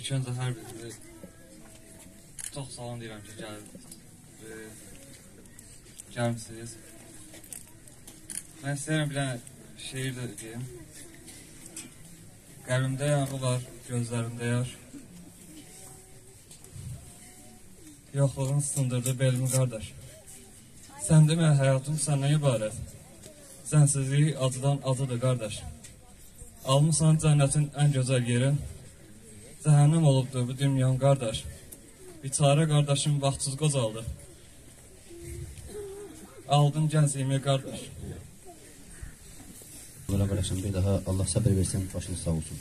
İlk öncə hər birinizi çox salam deyirəm ki, gəl, e, gəlmisiniz. Mən istəyirəm bir dənə şeir də deyim. Qəlbimdə yanğı var, gözlərimdə yaş. Yoxluğun sındırdı belimi qardaş. Sən demə həyatım səndən ibarət. Sənsizlik acıdan acıdır qardaş. Almısan cənnətin ən gözəl yerin. Cəhənnəm olubdur bu dünyan qardaş. Biçarə qardaşım vaxtsız qocaldı. Aldın gəncliyimi qardaş. Bunlara qardaşım bir daha Allah səbir versin, başınız sağ olsun.